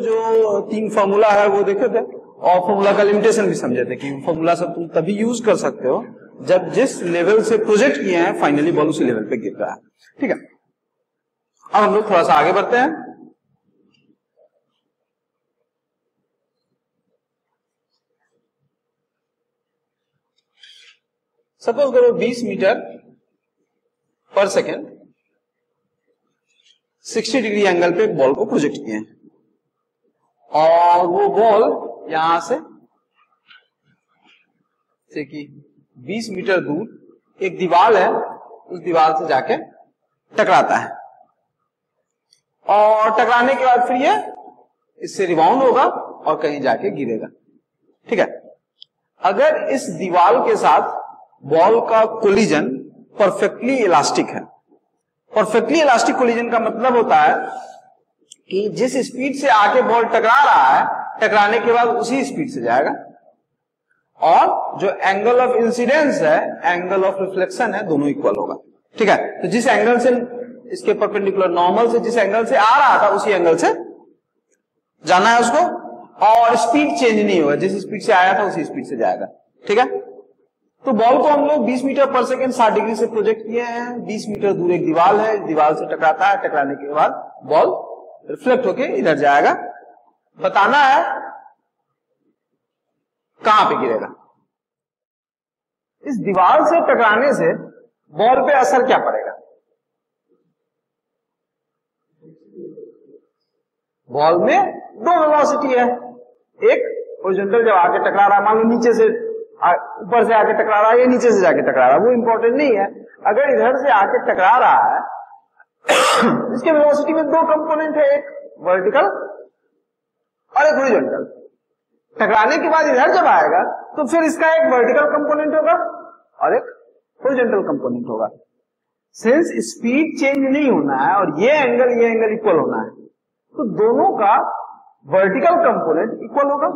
जो तीन फॉर्मूला है, वो देखे थे। और फॉर्मूला का लिमिटेशन भी समझे थे कि फॉर्मूला सब तुम तभी यूज़ कर सकते हो जब जिस लेवल से प्रोजेक्ट किए हैं फाइनली बॉल उसी लेवल पे गिर रहा है। ठीक है? अब हम लोग थोड़ा सा आगे बढ़ते हैं। सपोज़ करो 20 metre per second 60 degree angle पे बॉल को प्रोजेक्ट किए हैं। और वो बॉल यहाँ से से कि 20 मीटर दूर एक दीवार है, उस दीवार से जाके टकराता है। और टकराने के बाद फिर ये इससे रिबाउंड होगा और कहीं जाके गिरेगा। ठीक है? अगर इस दीवार के साथ बॉल का कोलिजन परफेक्टली इलास्टिक है। परफेक्टली इलास्टिक कोलिजन का मतलब होता है कि जिस स्पीड से आके बॉल टकरा रहा है, टकराने के बाद उसी स्पीड से जाएगा। और जो एंगल ऑफ़ इंसिडेंस है एंगल ऑफ़ रिफ्लेक्शन है, दोनों इक्वल होगा। ठीक है? तो जिस एंगल से इसके परपेंडिकुलर नॉर्मल से, जिस एंगल से आ रहा था, उसी एंगल से जाना है उसको। और स्पीड चेंज नहीं होगा। जिस स्पीड से आया था, उसी स्पीड से जाएगा। ठीक है? तो बॉल को हम लोग 20 मीटर पर सेकेंड 60 डिग्री से प्रोजेक्ट किए हैं। 20 मीटर दूर एक दीवार है। दीवार से टकराता है। टकराने के बाद बॉल रिफ्लेक्ट होके इधर जाएगा बताना है कहाँ पे गिरेगा। इस दीवार से टकराने से बॉल पे असर क्या पड़ेगा? बॉल में दो वेलोसिटी है। एक ओरिजेंटल जब आके टकरा रहा मान लो नीचे से ऊपर से आके टकरा रहा है या नीचे से जाके टकरा रहा है, वो इंपॉर्टेंट नहीं है। अगर इधर से आके टकरा रहा है इसके वेलोसिटी में दो कंपोनेंट है, एक वर्टिकल और एक हॉरिजॉन्टल टकराने के बाद इधर जब आएगा तो फिर इसका एक वर्टिकल कंपोनेंट होगा और एक हॉरिजॉन्टल कंपोनेंट होगा। सिंस स्पीड चेंज नहीं होना है और ये एंगल ये एंगल इक्वल होना है तो दोनों का वर्टिकल कंपोनेंट इक्वल होगा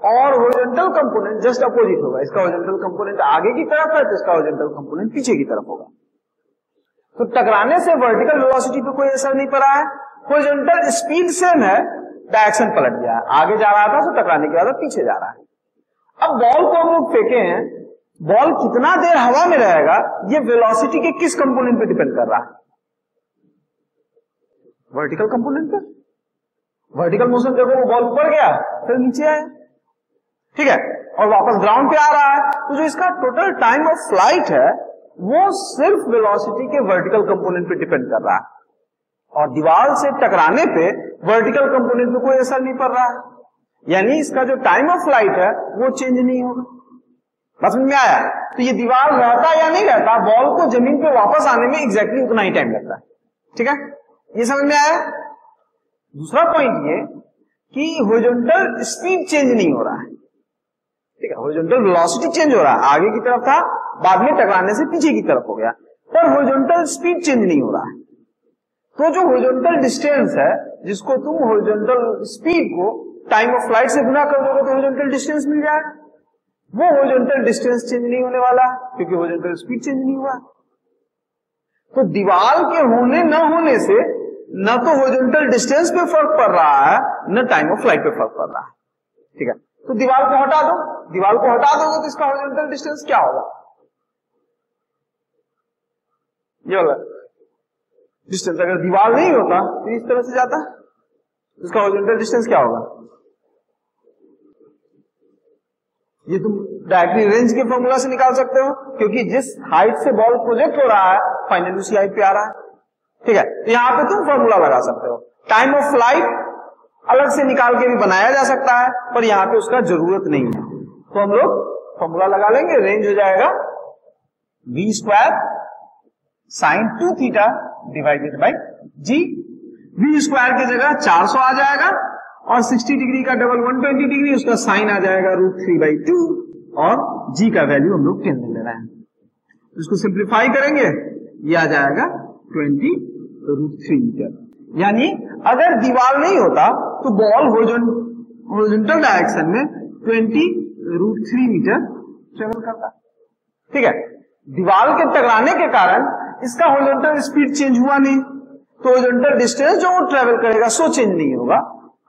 और ओरिजेंटल कंपोनेंट जस्ट अपोजिट होगा। इसका ओरिजेंटल कंपोनेंट आगे की तरफ़ है तो इसका ओरिजेंटल कंपोनेंट पीछे की तरफ़ होगा। तो टकराने से वर्टिकल वेलोसिटी पे कोई असर नहीं पड़ा है। ओरिजेंटल स्पीड सेम है डायरेक्शन पलट गया। है आगे जा रहा था तो टकराने के बाद पीछे जा रहा है। अब बॉल को हम लोग फेंके हैं बॉल कितना देर हवा में रहेगा, ये वेलोसिटी के किस कंपोनेंट पे डिपेंड कर रहा है? वर्टिकल कंपोनेंट पे। वर्टिकल मोशन देखो, वो बॉल ऊपर गया, फिर नीचे आया। ठीक है? और वापस ग्राउंड पे आ रहा है। तो जो इसका टोटल टाइम ऑफ़ फ़्लाइट है वो सिर्फ़ वेलोसिटी के वर्टिकल कंपोनेंट पे डिपेंड कर रहा है। और दीवार से टकराने पे वर्टिकल कंपोनेंट पे कोई असर नहीं पड़ रहा है। यानी इसका जो टाइम ऑफ़ फ़्लाइट है, वो चेंज नहीं होगा। बस में आया? तो ये दीवार रहता या नहीं रहता बॉल को ज़मीन पे वापस आने में एग्जैक्टली उतना ही टाइम लगता है। ठीक है? ये समझ में आया? दूसरा पॉइंट ये कि होरिजॉन्टल स्पीड चेंज नहीं हो रहा है। ठीक है? होरिजॉन्टल वेलोसिटी चेंज हो रहा है। आगे की तरफ़ था बाद में टकराने से पीछे की तरफ़ हो गया। पर होरिजॉन्टल स्पीड चेंज नहीं हो रहा है। तो जो होरिजॉन्टल डिस्टेंस है, जिसको तुम होरिजॉन्टल स्पीड को टाइम ऑफ़ फ़्लाइट से गुना कर दोगे तो होरिजॉन्टल डिस्टेंस मिल जाएगा। वो होरिजॉन्टल डिस्टेंस चेंज नहीं होने वाला, क्योंकि होरिजॉन्टल स्पीड चेंज नहीं हुआ। तो दीवार के होने, न होने से न तो होरिजॉन्टल डिस्टेंस पे फ़र्क पड़ रहा है, न टाइम ऑफ़ फ़्लाइट पे फ़र्क पड़ रहा है। ठीक है? तो दीवार को हटा दो। दीवार को हटा दोगे तो इसका होरिजेंटल डिस्टेंस क्या होगा? ये वाला। डिस्टेंस अगर दीवार नहीं होता तो इस तरह से जाता। इसका होरिजेंटल डिस्टेंस क्या होगा? ये तुम डायरेक्टली रेंज के फॉर्मूला से निकाल सकते हो, क्योंकि जिस हाइट से बॉल प्रोजेक्ट हो रहा है फाइनली उसी हाइट पे आ रहा है। ठीक है तो यहाँ पे तुम फॉर्मूला लगा सकते हो। टाइम ऑफ़ फ़्लाइट अलग से निकाल के भी बनाया जा सकता है, पर यहाँ पे उसका ज़रूरत नहीं है। तो हम लोग फॉर्मूला लगा लेंगे रेंज हो जाएगा V square sine two theta divided by G. V square की जगह 400 आ जाएगा और 60 डिग्री का डबल 120 डिग्री, उसका साइन आ जाएगा रूट थ्री बाई टू और जी का वैल्यू हम लोग टेन ले रहे हैं इसको सिंप्लीफाई करेंगे, ये आ जाएगा 20 रूट थ्री मीटर यानी अगर दीवार नहीं होता तो बॉल होरिजेंटल डायरेक्शन में 20 रूट थ्री मीटर ट्रेवल करता। ठीक है? दीवार के टकराने के कारण इसका होरिजेंटल स्पीड चेंज हुआ नहीं तो होरिजेंटल डिस्टेंस जो वो ट्रेवल करेगा सो चेंज नहीं होगा।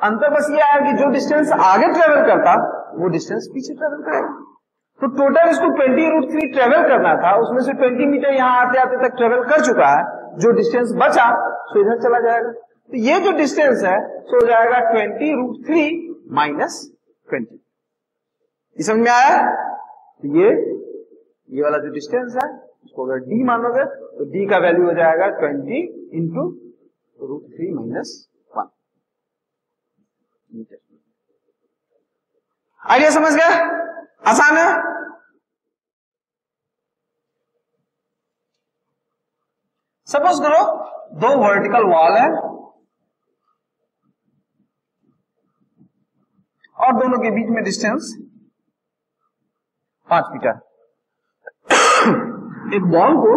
अंतर बस ये आया कि जो डिस्टेंस आगे ट्रेवल करता, वो डिस्टेंस पीछे ट्रेवल करेगा। तो टोटल इसको 20 रूट थ्री ट्रेवल करना था, उसमें से 20 मीटर यहाँ आते आते तक ट्रेवल कर चुका है, जो डिस्टेंस बचा सो इधर चला जाएगा। तो ये जो डिस्टेंस है सो हो जाएगा 20 रूट थ्री माइनस ट्वेंटी समझ में आया? तो ये ये वाला जो डिस्टेंस है उसको अगर डी मानोगे तो डी का वैल्यू हो जाएगा 20 into root three minus one idea समझ गया आसान है? सपोज़ करो, दो वर्टिकल वॉल है, और दोनों के बीच में डिस्टेंस पाँच मीटर एक बॉल को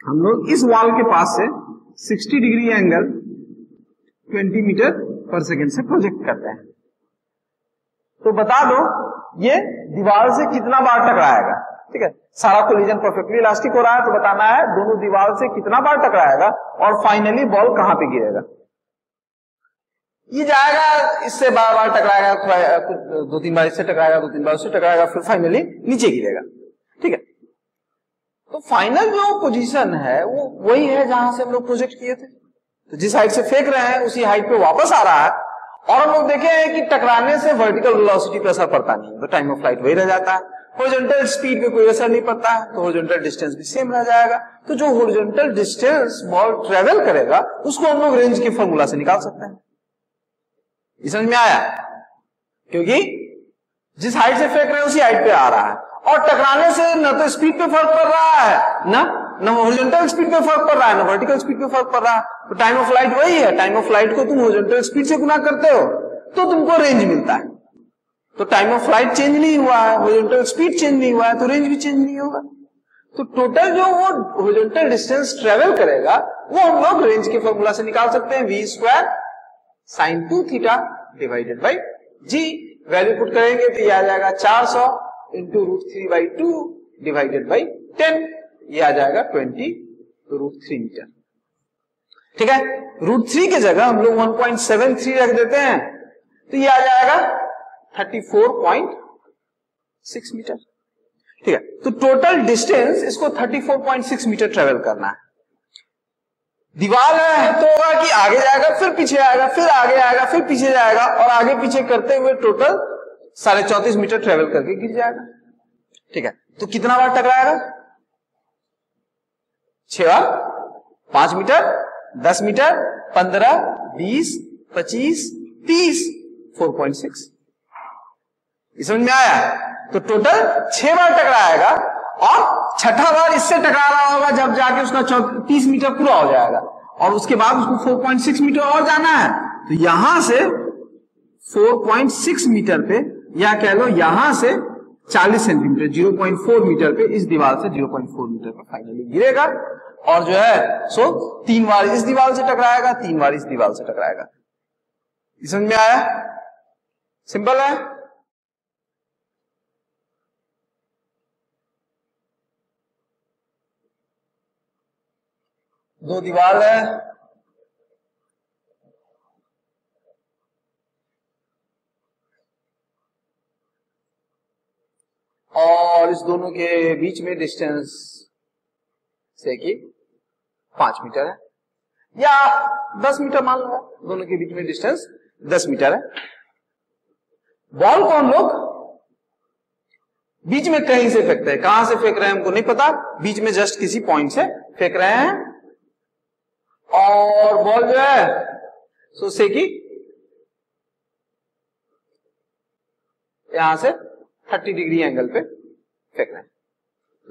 हम लोग इस वॉल के पास से 60 degree angle 20 metre per second से प्रोजेक्ट करते हैं। तो बता दो, ये दीवार से कितना बार टकराएगा? ठीक है? सारा कोलिजन परफेक्टली इलास्टिक हो रहा है तो बताना है, दोनों दीवार से कितना बार टकराएगा और फाइनली बॉल कहाँ पे गिरेगा? ये जाएगा, इससे बार बार टकराएगा दो तीन बार इससे टकराएगा, दो तीन बार उससे टकराएगा, फिर फाइनली नीचे गिरेगा। ठीक है? तो फाइनल जो पोजीशन है, वो वही है जहाँ से हम लोग प्रोजेक्ट किए थे। तो जिस हाइट से फेंक रहे हैं, उसी हाइट पे वापस आ रहा है। और हम लोग देखे हैं कि टकराने से वर्टिकल वेलोसिटी पर असर पड़ता नहीं तो टाइम ऑफ़ फ़्लाइट वही रह जाता है। होरिजेंटल स्पीड पे कोई असर नहीं पड़ता है तो होरिजेंटल डिस्टेंस भी सेम रह जाएगा। तो जो होरिजेंटल डिस्टेंस बॉल ट्रेवल करेगा, उसको हम लोग रेंज के फॉर्मूला से निकाल सकते हैं। समझ में आया? क्योंकि जिस हाइट से फेंक रहे हैं, उसी हाइट पे आ रहा है। और टकराने से न तो स्पीड पे फ़र्क पड़ रहा है, ना, न होरिजेंटल स्पीड पे फ़र्क पड़ रहा है, ना वर्टिकल स्पीड पे फ़र्क पड़ रहा है। तो टाइम ऑफ़ लाइट वही है टाइम ऑफ़ लाइट को तुम होरिजेंटल स्पीड से गुना करते हो तो तुमको रेंज मिलता है। तो टाइम ऑफ़ फ़्लाइट चेंज नहीं हुआ है होरिजेंटल स्पीड चेंज नहीं हुआ है तो रेंज भी चेंज नहीं होगा। तो टोटल जो वो होरिजेंटल डिस्टेंस ट्रेवल करेगा, वो हम लोग रेंज के फॉर्मूला से निकाल सकते हैं V square sine two theta divided by G value put करेंगे तो ये आ जाएगा चार सौ। Into root three by two divided by ten ये आ जाएगा 20 तो रूट थ्री मीटर ठीक है? रूट थ्री के जगह हम लोग 1.73 रख देते हैं। तो ये आ जाएगा 34.6 मीटर ठीक है? तो टोटल डिस्टेंस इसको 34.6 मीटर ट्रेवल करना है। दीवार है तो होगा कि आगे जाएगा, फिर पीछे आएगा, फिर आगे आएगा, फिर पीछे जाएगा, और आगे पीछे करते हुए टोटल साढ़े चौतीस मीटर ट्रेवल करके गिर जाएगा। ठीक है? तो कितना बार टकराएगा? छह बार? पाँच मीटर? दस मीटर? पंद्रह? बीस? पच्चीस? तीस? फोर पॉइंट सिक्स समझ में आया? तो टोटल छह बार टकराएगा और छठा बार इससे टकरा रहा होगा जब जाके उसका तीस मीटर पूरा हो जाएगा। और उसके बाद उसको 4.6 मीटर और जाना है। तो यहाँ से 4.6 मीटर पे या कह लो यहाँ से 40 सेंटीमीटर 0.4 मीटर पे इस दीवार से 0.4 मीटर पर फाइनली गिरेगा। और जो है सो तीन बार इस दीवार से टकराएगा, तीन बार इस दीवार से टकराएगा। समझ में आया? सिंपल है? दो दीवार है और इस दोनों के बीच में डिस्टेंस से कि पाँच मीटर है। या दस मीटर मान लो, दोनों के बीच में डिस्टेंस दस मीटर है। बॉल को हम लोग बीच में कहीं से फेंकते हैं। कहाँ से फेंक रहे हैं हमको नहीं पता। बीच में जस्ट किसी पॉइंट से फेंक रहे हैं। और बॉल जो है सो से कि यहाँ से 30 डिग्री एंगल पे फेंक रहे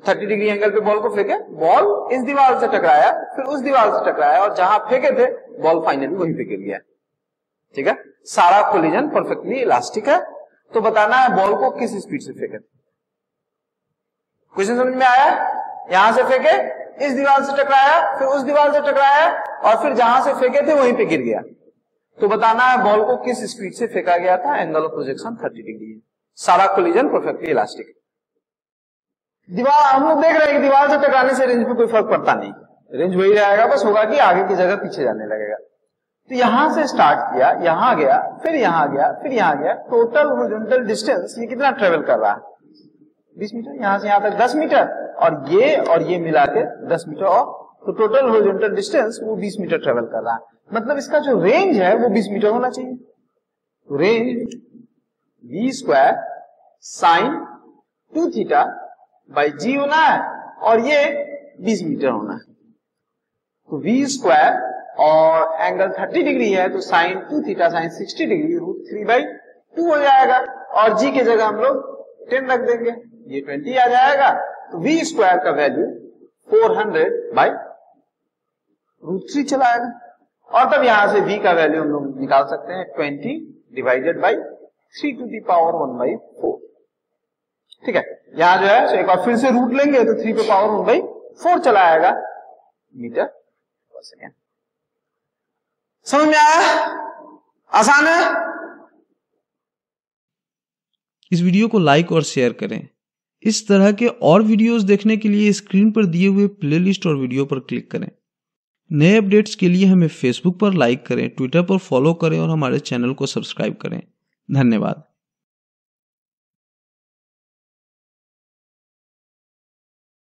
थर्टी डिग्री एंगल पे बॉल को फेंके, बॉल इस दीवार से टकराया, फिर उस दीवार से टकराया और जहाँ फेंके थे, बॉल फाइनली वहीं पे गिर गया ठीक है? सारा कोलिजन परफेक्टली इलास्टिक है। तो बताना है बॉल को किस स्पीड से फेंके। क्वेश्चन समझ में आया? यहाँ से फेंके, इस दीवार से टकराया, फिर उस दीवार से टकराया और फिर जहाँ से फेंके थे वहीं पे गिर गया। तो बताना है बॉल को किस स्पीड से फेंका गया था? Angle of projection thirty degree है। सारा कोलिजन परफेक्टली इलास्टिक दीवार, हम लोग देख रहे हैं कि दीवार से टकराने से रेंज पे कोई फ़र्क पड़ता नहीं। रेंज वही रहेगा, बस होगा कि आगे की जगह पीछे जाने लगेगा। तो यहाँ से स्टार्ट किया, यहाँ गया, फिर यहाँ गया, फिर यहाँ गया। टोटल होरिजेंटल डिस्टेंस ये कितना ट्रेवल कर रहा है? 20 मीटर? यहाँ से यहाँ तक 10 मीटर। और ये और ये मिला के 10 मीटर और तो टोटल होरिजेंटल डिस्टेंस वो 20 मीटर ट्रेवल कर रहा है। मतलब इसका जो रेंज है वो 20 मीटर होना चाहिए। Range V square sine two theta by G होना है और ये 20 मीटर होना है। तो वी स्क्वायर और एंगल 30 डिग्री है तो sine two theta sine 60 degree root three by two हो जाएगा और जी की जगह हम लोग टेन रख देंगे। ये 20 आ जाएगा। तो वी स्क्वायर का value 400 hundred by root three चला आएगा। और तब यहाँ से वी का वैल्यू हम लोग निकाल सकते हैं 20 divided by three to the power one by four. ठीक है? यहाँ जो है, एक बार फिर से रूट लेंगे तो थ्री पे पावर वन बाई फोर चला आएगा। मीटर पर सेकेंड समझ में आया? आसान है? इस वीडियो को लाइक और शेयर करें। इस तरह के और वीडियोस देखने के लिए स्क्रीन पर दिए हुए प्लेलिस्ट और वीडियो पर क्लिक करें। नए अपडेट्स के लिए हमें फेसबुक पर लाइक करें ट्विटर पर फॉलो करें और हमारे चैनल को सब्सक्राइब करें। धन्यवाद।